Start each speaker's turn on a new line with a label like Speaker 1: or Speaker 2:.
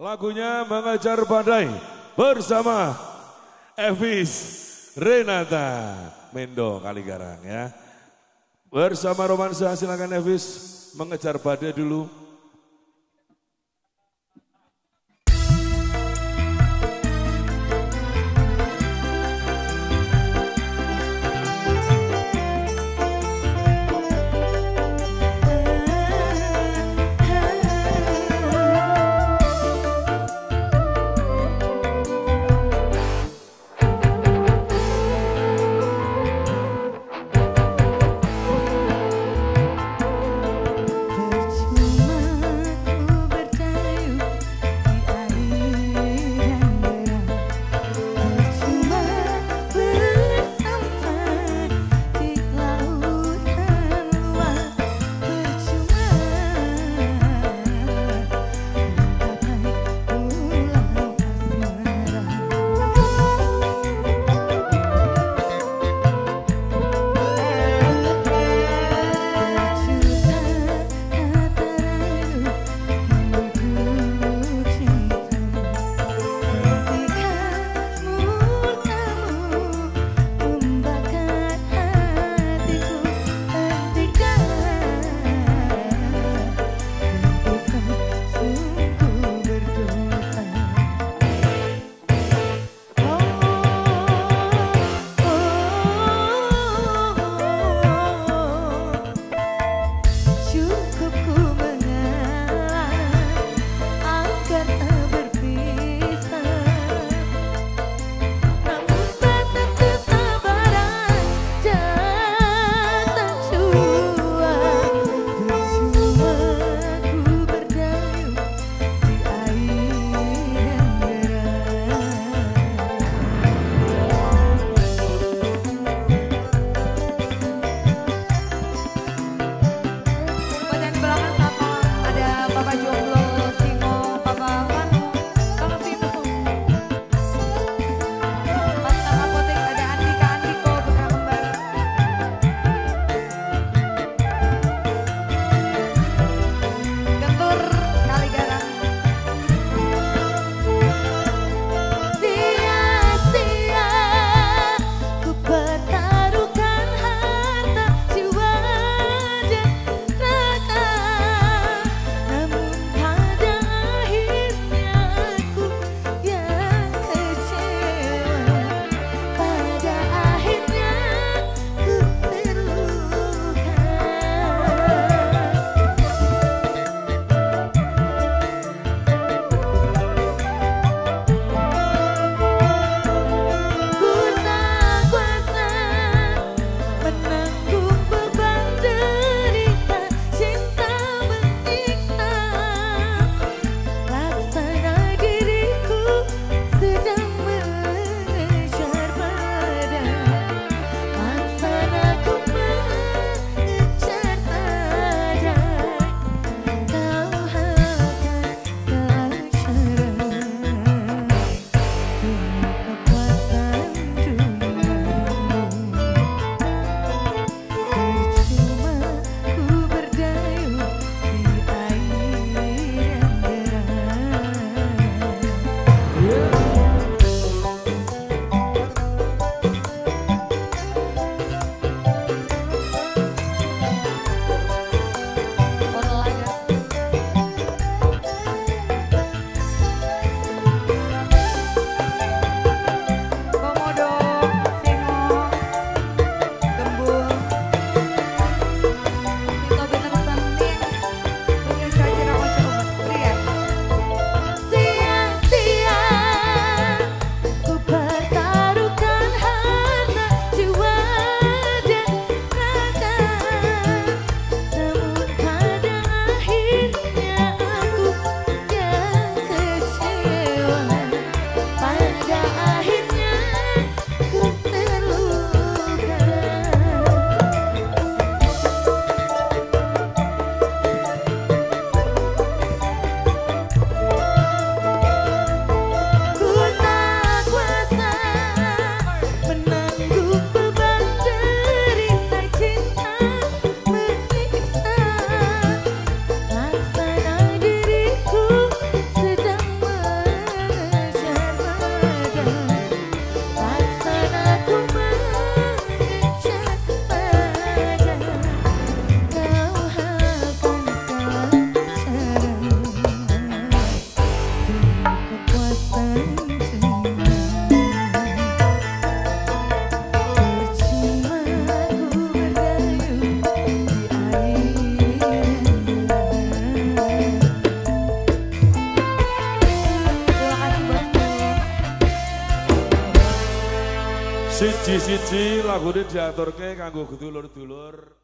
Speaker 1: Lagunya Mengejar Badai bersama Evis Renata Mendo Kaligarang ya. Bersama Romansa silakan Evis mengejar badai dulu. Siji-siji lagu ini diaturke kanggo dulur-dulur.